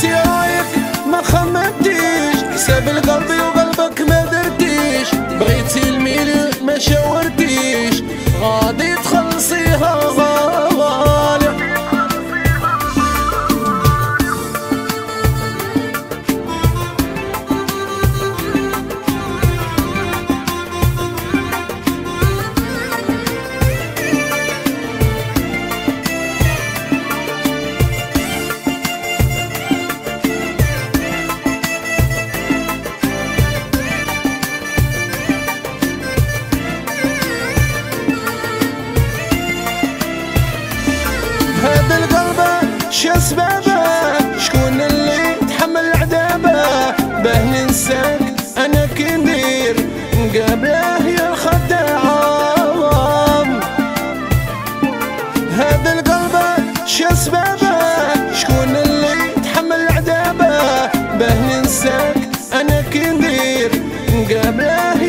درتي رايك ما خممتيش حساب القلب وقلبك ما درتيش. بغيتي الميل ما شاورتيش. غادي تخلصيها غالي شو أسبابه. شكون اللي تحمل عذابه؟ باه ننساك. أنا كندير نقابله يا الخداعة هذا القلب شو أسبابه. شكون اللي تحمل عذابه؟ باه ننساك. أنا كندير نقابله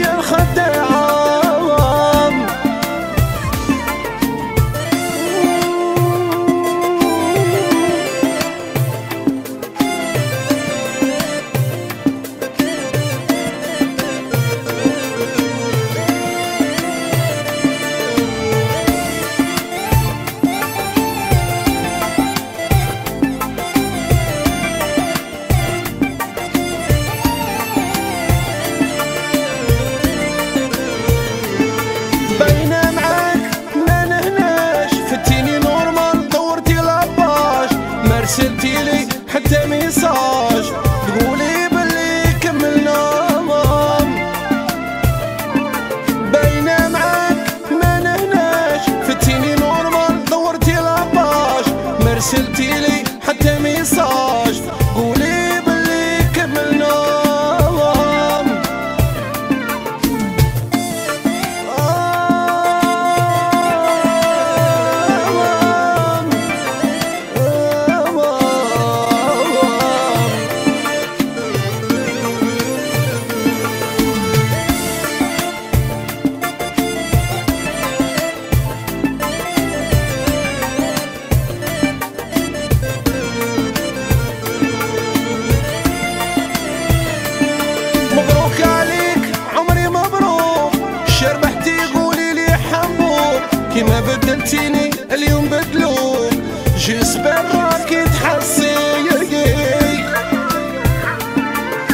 بدلتيني اليوم بدلوك جسبر راكي تحسي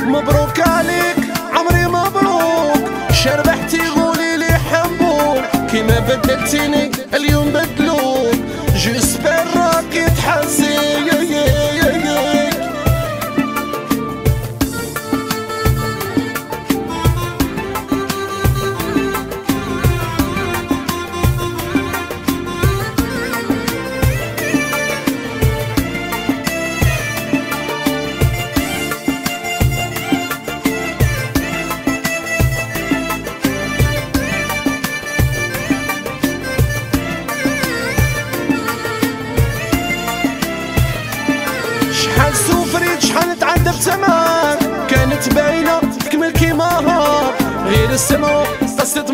مبروك عليك عمري مبروك شربحتي قولي لي حموك كيما بدلتيني اليوم بدلوك جسبر راكي تحسي تعذب زمان كانت باينة تكمل كيما هار غير السما قصة